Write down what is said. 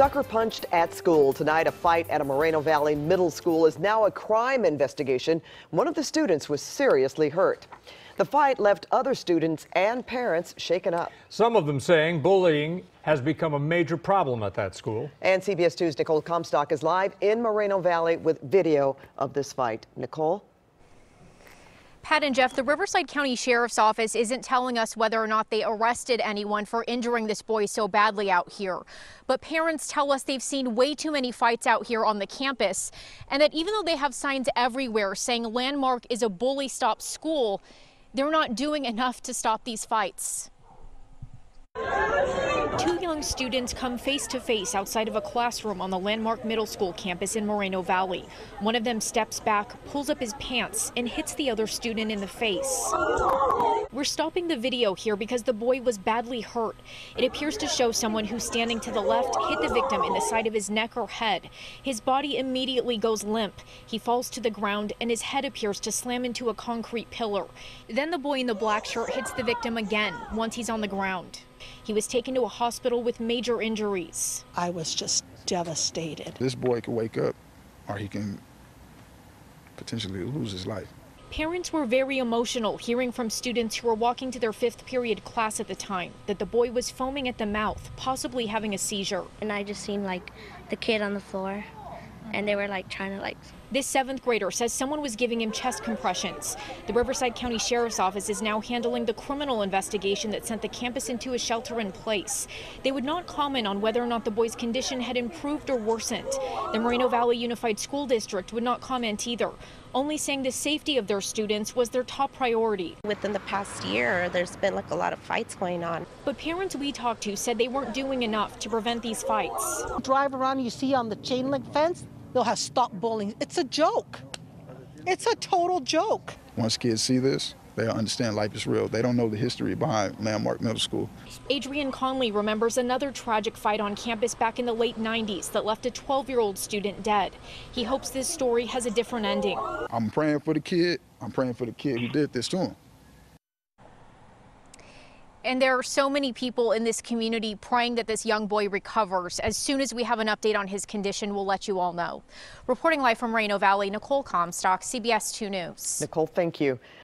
Sucker punched at school. Tonight, a fight at a Moreno Valley middle school is now a crime investigation. One of the students was seriously hurt. The fight left other students and parents shaken up. Some of them saying bullying has become a major problem at that school. And CBS 2's Nicole Comstock is live in Moreno Valley with video of this fight. Nicole? Pat and Jeff, the Riverside County Sheriff's Office isn't telling us whether or not they arrested anyone for injuring this boy so badly out here. But parents tell us they've seen way too many fights out here on the campus, and that even though they have signs everywhere saying Landmark is a bully stop school, they're not doing enough to stop these fights. Two young students come face to face outside of a classroom on the Landmark Middle School campus in Moreno Valley. One of them steps back, pulls up his pants, and hits the other student in the face. We're stopping the video here because the boy was badly hurt. It appears to show someone who's standing to the left hit the victim in the side of his neck or head. His body immediately goes limp. He falls to the ground and his head appears to slam into a concrete pillar. Then the boy in the black shirt hits the victim again once he's on the ground. He was taken to a hospital with major injuries. I was just devastated. This boy could wake up or he can potentially lose his life. Parents were very emotional hearing from students who were walking to their fifth period class at the time that the boy was foaming at the mouth, possibly having a seizure. And I just seen like the kid on the floor and they were like trying to like this seventh grader says someone was giving him chest compressions. The Riverside County Sheriff's Office is now handling the criminal investigation that sent the campus into a shelter in place. They would not comment on whether or not the boy's condition had improved or worsened. The Moreno Valley Unified School District would not comment either, only saying the safety of their students was their top priority. Within the past year, there's been like a lot of fights going on. But parents we talked to said they weren't doing enough to prevent these fights. Drive around, you see on the chain link fence, they'll have stop bullying. It's a joke. It's a total joke. Once kids see this, they'll understand life is real. They don't know the history behind Landmark Middle School. Adrian Conley remembers another tragic fight on campus back in the late 90s that left a 12-year-old student dead. He hopes this story has a different ending. I'm praying for the kid. I'm praying for the kid who did this to him. And there are so many people in this community praying that this young boy recovers. As soon as we have an update on his condition, we'll let you all know. Reporting live from Moreno Valley, Nicole Comstock, CBS 2 News. Nicole, thank you.